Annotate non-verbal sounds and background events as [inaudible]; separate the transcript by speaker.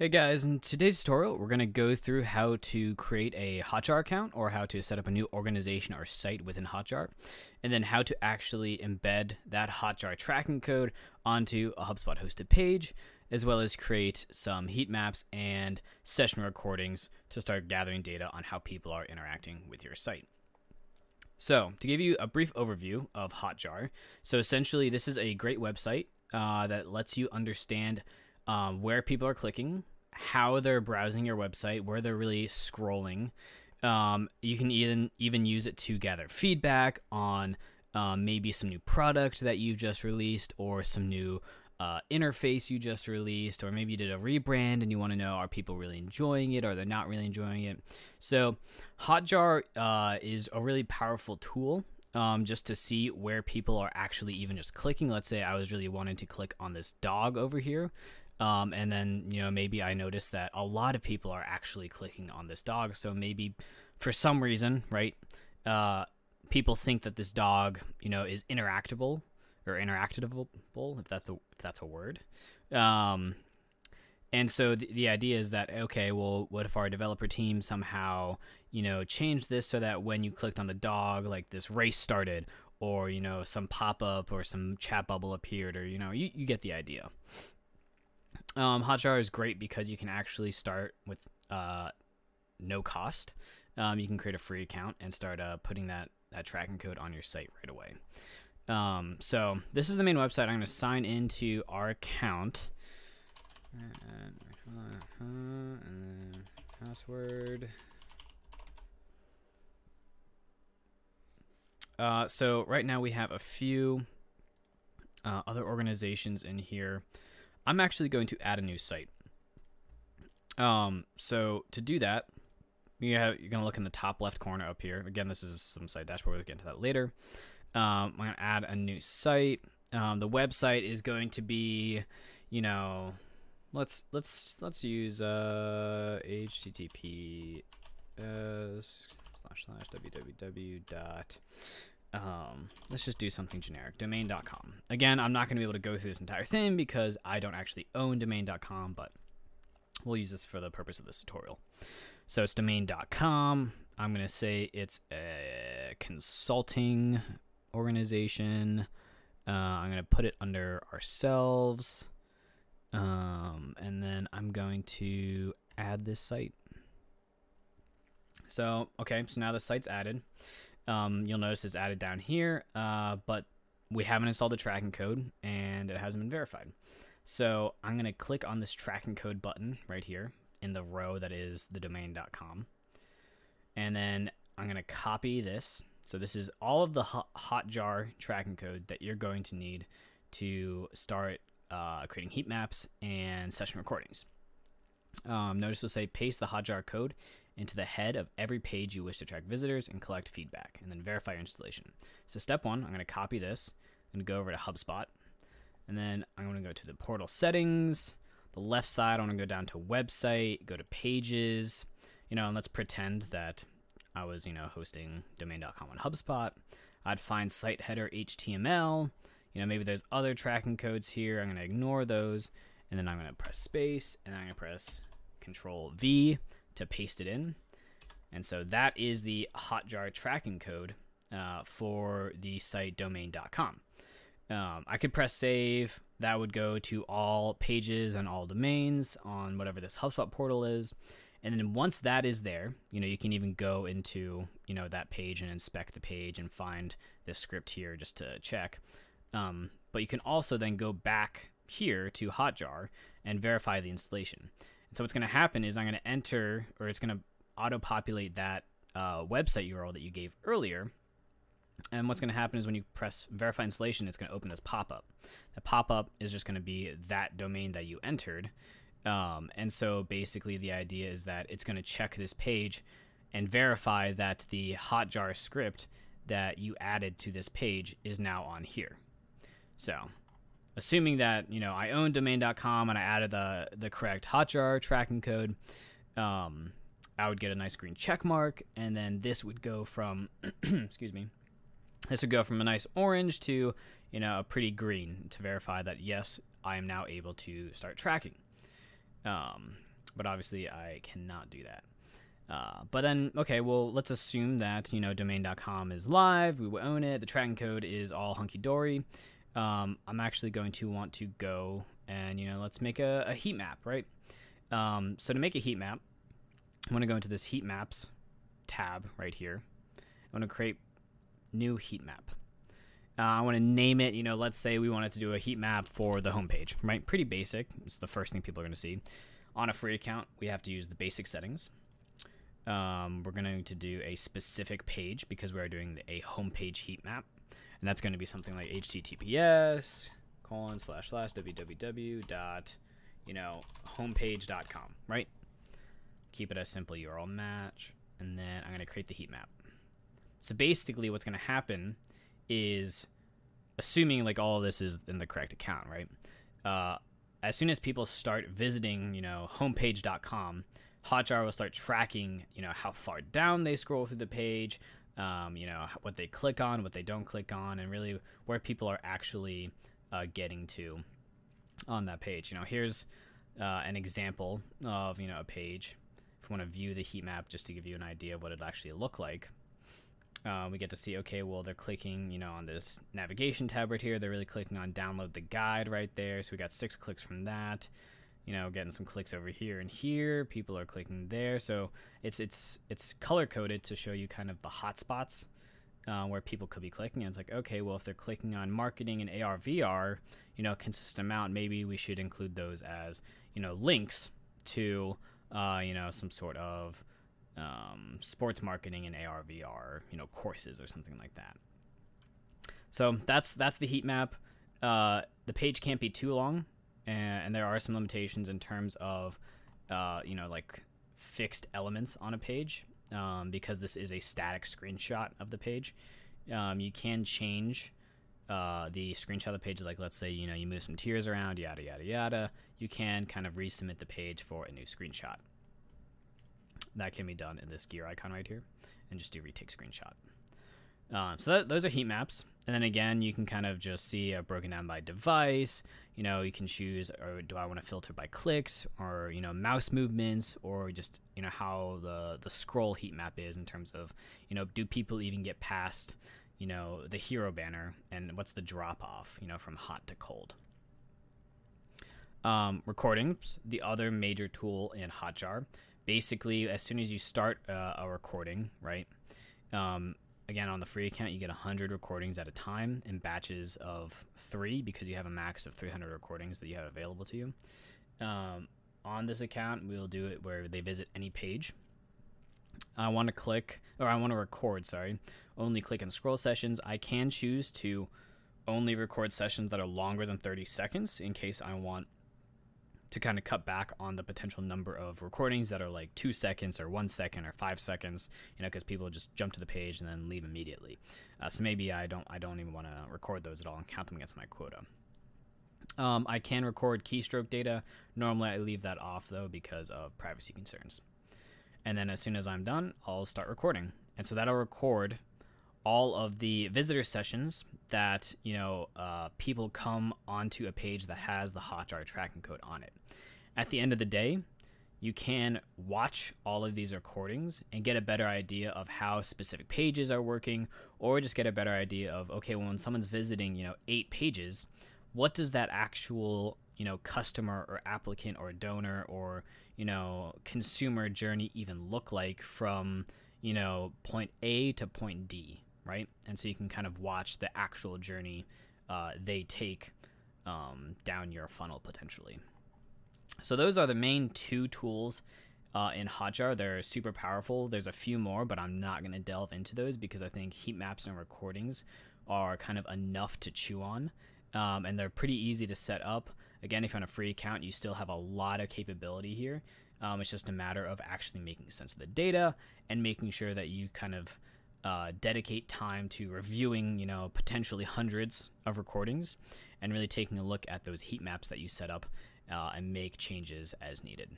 Speaker 1: Hey guys, in today's tutorial, we're going to go through how to create a Hotjar account or how to set up a new organization or site within Hotjar, and then how to actually embed that Hotjar tracking code onto a HubSpot hosted page, as well as create some heat maps and session recordings to start gathering data on how people are interacting with your site. So, to give you a brief overview of Hotjar, so essentially, this is a great website uh, that lets you understand um, where people are clicking, how they're browsing your website, where they're really scrolling. Um, you can even even use it to gather feedback on um, maybe some new product that you've just released or some new uh, interface you just released, or maybe you did a rebrand and you want to know are people really enjoying it or they're not really enjoying it. So, Hotjar uh, is a really powerful tool um, just to see where people are actually even just clicking. Let's say I was really wanting to click on this dog over here. Um, and then, you know, maybe I noticed that a lot of people are actually clicking on this dog. So maybe for some reason, right, uh, people think that this dog, you know, is interactable or interactable, if that's a, if that's a word. Um, and so the, the idea is that, okay, well, what if our developer team somehow, you know, changed this so that when you clicked on the dog, like this race started or, you know, some pop up or some chat bubble appeared or, you know, you, you get the idea. Um, Hotjar is great because you can actually start with uh, no cost. Um, you can create a free account and start uh, putting that, that tracking code on your site right away. Um, so this is the main website. I'm going to sign into our account. And, then password. Uh, so right now we have a few uh, other organizations in here. I'm actually going to add a new site. Um, so to do that, you have, you're going to look in the top left corner up here. Again, this is some site dashboard. We'll get into that later. Um, I'm going to add a new site. Um, the website is going to be, you know, let's let's let's use uh, HTTP slash slash www dot um, let's just do something generic. Domain.com again i'm not going to be able to go through this entire thing because i don't actually own domain.com but we'll use this for the purpose of this tutorial. So it's domain.com i'm going to say it's a consulting organization. Uh, i'm going to put it under ourselves. Um, and then i'm going to add this site. So okay so now the site's added um, you'll notice it's added down here, uh, but we haven't installed the tracking code and it hasn't been verified. So I'm going to click on this tracking code button right here in the row that is the domain.com. And then I'm going to copy this. So this is all of the Hotjar tracking code that you're going to need to start uh, creating heat maps and session recordings. Um, notice we'll say paste the Hotjar code into the head of every page you wish to track visitors and collect feedback, and then verify your installation. So step one, I'm going to copy this. I'm going to go over to HubSpot, and then I'm going to go to the portal settings. The left side, I'm going to go down to website, go to pages, you know, and let's pretend that I was, you know, hosting domain.com on HubSpot. I'd find site header HTML. You know, maybe there's other tracking codes here. I'm going to ignore those. And then I'm going to press space and I'm going to press Control V to paste it in. And so that is the Hotjar tracking code uh, for the site domain.com. Um, I could press save. That would go to all pages and all domains on whatever this HubSpot portal is. And then once that is there, you know, you can even go into, you know, that page and inspect the page and find this script here just to check. Um, but you can also then go back here to Hotjar and verify the installation. And so what's going to happen is I'm going to enter, or it's going to auto-populate that uh, website URL that you gave earlier. And what's going to happen is when you press verify installation, it's going to open this pop-up. The pop-up is just going to be that domain that you entered. Um, and so basically the idea is that it's going to check this page and verify that the Hotjar script that you added to this page is now on here. So assuming that you know I own domain.com and I added the the correct Hotjar tracking code, um, I would get a nice green check mark, and then this would go from [clears throat] excuse me, this would go from a nice orange to you know a pretty green to verify that yes I am now able to start tracking. Um, but obviously I cannot do that. Uh, but then, okay, well, let's assume that, you know, domain.com is live, we own it, the tracking code is all hunky dory. Um, I'm actually going to want to go and, you know, let's make a, a heat map, right? Um, so to make a heat map, I'm going to go into this heat maps tab right here. I'm going to create new heat map. Uh, I want to name it, you know, let's say we wanted to do a heat map for the homepage, right? Pretty basic. It's the first thing people are going to see. On a free account, we have to use the basic settings. Um, we're going to do a specific page because we're doing a homepage heat map. And that's going to be something like https colon slash slash www dot, you know, homepage.com, right? Keep it as simple URL match. And then I'm going to create the heat map. So basically what's going to happen is assuming like all this is in the correct account, right? Uh, as soon as people start visiting, you know, homepage.com, Hotjar will start tracking, you know, how far down they scroll through the page, um, you know, what they click on, what they don't click on, and really where people are actually uh, getting to on that page. You know, here's uh, an example of, you know, a page. If you want to view the heat map just to give you an idea of what it actually look like uh, we get to see, okay, well, they're clicking, you know, on this navigation tab right here. They're really clicking on download the guide right there. So we got six clicks from that. You know, getting some clicks over here and here. People are clicking there. So it's it's it's color coded to show you kind of the hotspots uh, where people could be clicking. And it's like, okay, well, if they're clicking on marketing and AR VR, you know, consistent amount, maybe we should include those as you know links to uh, you know some sort of um, sports marketing and AR VR, you know, courses or something like that. So that's that's the heat map. Uh, the page can't be too long, and, and, there are some limitations in terms of, uh, you know, like fixed elements on a page um, because this is a static screenshot of the page. Um, you can change uh, the screenshot of the page, like let's say you know you move some tiers around, yada yada yada. You can kind of resubmit the page for a new screenshot that can be done in this gear icon right here and just do retake screenshot. Uh, so that, those are heat maps. And then again, you can kind of just see broken down by device. You know, you can choose, or do I want to filter by clicks or, you know, mouse movements or just, you know, how the, the scroll heat map is in terms of, you know, do people even get past, you know, the hero banner and what's the drop off, you know, from hot to cold. Um, recordings, the other major tool in Hotjar basically as soon as you start uh, a recording, right? Um, again, on the free account, you get 100 recordings at a time in batches of three because you have a max of 300 recordings that you have available to you. Um, on this account, we'll do it where they visit any page. I want to click, or I want to record, sorry, only click and scroll sessions. I can choose to only record sessions that are longer than 30 seconds in case I want to kind of cut back on the potential number of recordings that are like two seconds or one second or five seconds, you know, because people just jump to the page and then leave immediately. Uh, so maybe I don't I don't even want to record those at all and count them against my quota. Um, I can record keystroke data. Normally I leave that off though because of privacy concerns. And then as soon as I'm done, I'll start recording. And so that'll record all of the visitor sessions that you know uh, people come onto a page that has the Hotjar tracking code on it. At the end of the day, you can watch all of these recordings and get a better idea of how specific pages are working, or just get a better idea of okay, well, when someone's visiting, you know, eight pages, what does that actual you know customer or applicant or donor or you know consumer journey even look like from you know point A to point D right? And so you can kind of watch the actual journey uh, they take um, down your funnel potentially. So those are the main two tools uh, in Hotjar. They're super powerful. There's a few more, but I'm not going to delve into those because I think heat maps and recordings are kind of enough to chew on. Um, and they're pretty easy to set up. Again, if you're on a free account, you still have a lot of capability here. Um, it's just a matter of actually making sense of the data and making sure that you kind of uh, dedicate time to reviewing, you know, potentially hundreds of recordings and really taking a look at those heat maps that you set up uh, and make changes as needed.